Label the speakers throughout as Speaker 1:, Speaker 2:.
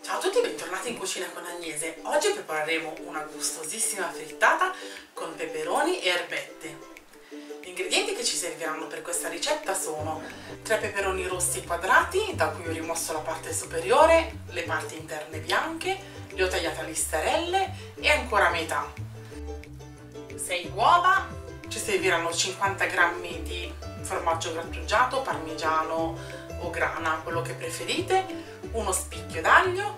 Speaker 1: Ciao a tutti e bentornati in cucina con Agnese. Oggi prepareremo una gustosissima frittata con peperoni e erbette. Gli ingredienti che ci serviranno per questa ricetta sono 3 peperoni rossi quadrati, da cui ho rimosso la parte superiore, le parti interne bianche, le ho tagliate a listarelle e ancora metà. 6 uova, ci serviranno 50 g di formaggio grattugiato, parmigiano o grana, quello che preferite, uno spicchio d'aglio,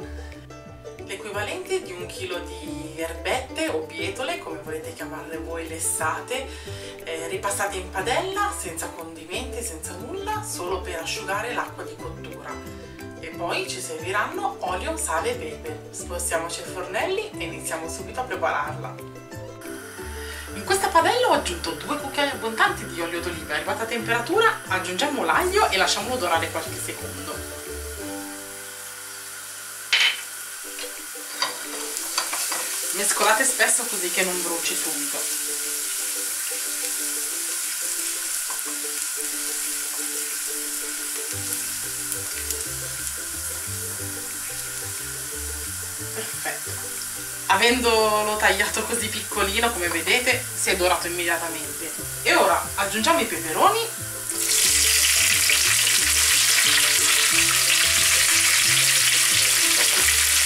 Speaker 1: l'equivalente di un chilo di erbette o bietole, come volete chiamarle voi, lessate, eh, ripassate in padella, senza condimenti, senza nulla, solo per asciugare l'acqua di cottura. E poi ci serviranno olio, sale e pepe. Spostiamoci ai fornelli e iniziamo subito a prepararla. In questa padella ho aggiunto due cucchiai abbondanti di olio d'oliva, arrivata a temperatura aggiungiamo l'aglio e lasciamolo dorare qualche secondo. Mescolate spesso così che non bruci subito. avendolo tagliato così piccolino come vedete si è dorato immediatamente e ora aggiungiamo i peperoni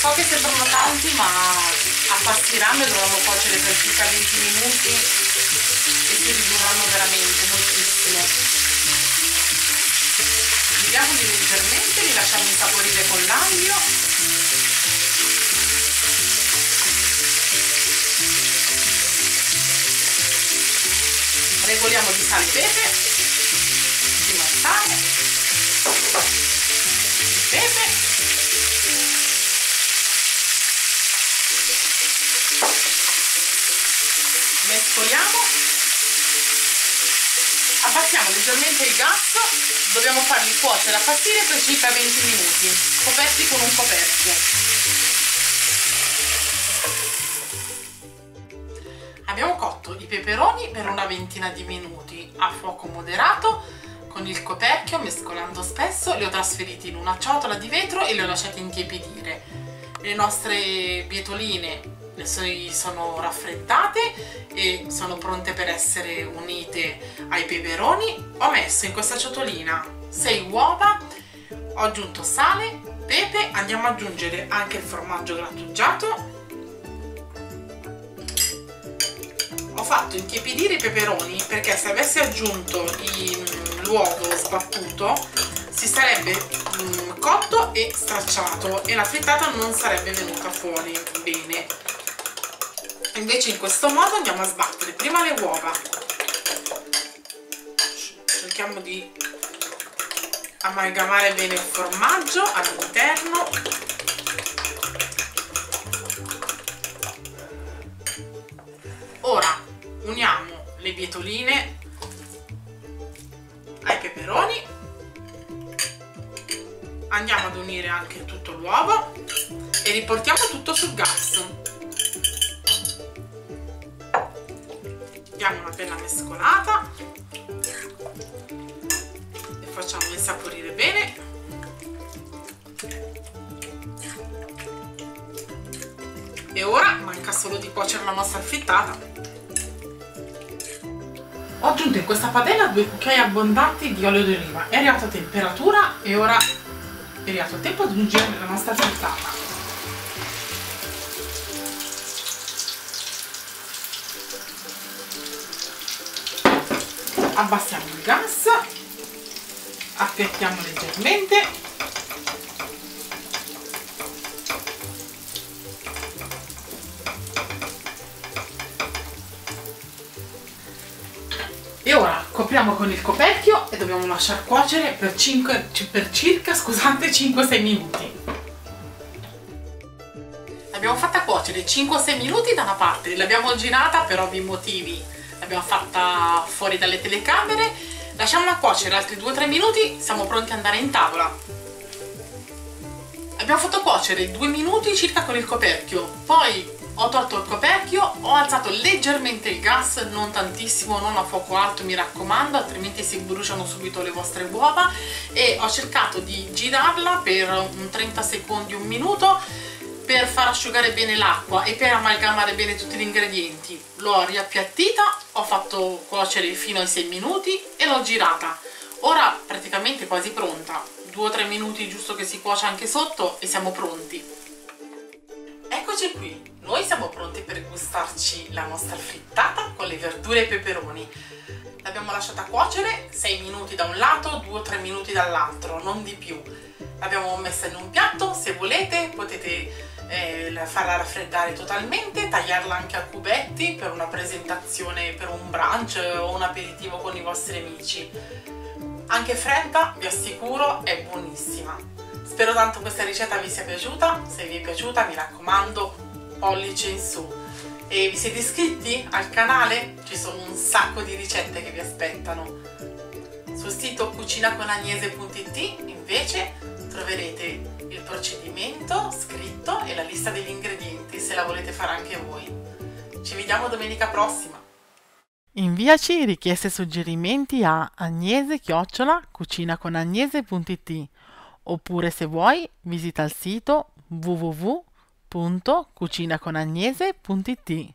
Speaker 1: so che sembrano tanti ma a passi rame dovranno cuocere per circa 20 minuti e si ridurranno veramente moltissimo. Giriamoli leggermente li lasciamo insaporire con l'aglio mescoliamo abbassiamo leggermente il gas dobbiamo farli cuocere a partire per circa 20 minuti coperti con un coperchio. Abbiamo cotto i peperoni per una ventina di minuti a fuoco moderato con il coperchio mescolando spesso li ho trasferiti in una ciotola di vetro e li ho lasciati intiepidire. Le nostre bietoline sono raffreddate e sono pronte per essere unite ai peperoni. Ho messo in questa ciotolina 6 uova ho aggiunto sale, pepe andiamo ad aggiungere anche il formaggio grattugiato. Ho fatto intiepidire i peperoni perché se avessi aggiunto l'uovo sbattuto si sarebbe mh, cotto e stracciato e la frittata non sarebbe venuta fuori bene invece in questo modo andiamo a sbattere prima le uova. Cerchiamo di amalgamare bene il formaggio all'interno. Uniamo le bietoline ai peperoni. Andiamo ad unire anche tutto l'uovo e riportiamo tutto sul gas e ora manca solo di cuocere la nostra frittata. Ho aggiunto in questa padella due cucchiai abbondanti di olio di oliva è arrivato a temperatura e ora è arrivato il tempo di aggiungere la nostra frittata. Abbassiamo il gas appiattiamo leggermente e ora copriamo con il coperchio e dobbiamo lasciar cuocere per, 5, per circa 5-6 minuti. L'abbiamo fatta cuocere 5-6 minuti da una parte. L'abbiamo girata per ovvi motivi. L'abbiamo fatta fuori dalle telecamere. Lasciamola cuocere altri 2-3 minuti. Siamo pronti ad andare in tavola. Abbiamo fatto cuocere 2 minuti circa con il coperchio. Poi ho tolto il coperchio, ho alzato leggermente il gas, non tantissimo, non a fuoco alto mi raccomando, altrimenti si bruciano subito le vostre uova e ho cercato di girarla per un 30 secondi, un minuto per far asciugare bene l'acqua e per amalgamare bene tutti gli ingredienti. L'ho riappiattita, ho fatto cuocere fino ai 6 minuti e l'ho girata. Ora praticamente quasi pronta, 2-3 minuti giusto che si cuocia anche sotto e siamo pronti. Eccoci qui, noi siamo pronti per gustarci la nostra frittata con le verdure e i peperoni. L'abbiamo lasciata cuocere 6 minuti da un lato, 2-3 minuti dall'altro, non di più. L'abbiamo messa in un piatto, se volete potete eh, farla raffreddare totalmente, tagliarla anche a cubetti per una presentazione, per un brunch o un aperitivo con i vostri amici. Anche fredda, vi assicuro, è buonissima. Spero tanto questa ricetta vi sia piaciuta, se vi è piaciuta mi raccomando pollice in su. E vi siete iscritti al canale? Ci sono un sacco di ricette che vi aspettano. Sul sito cucinaconagnese.it invece troverete il procedimento scritto e la lista degli ingredienti se la volete fare anche voi. Ci vediamo domenica prossima!
Speaker 2: Inviaci richieste e suggerimenti a agnese-cucinaconagnese.it oppure se vuoi visita il sito www.cucinaconagnese.it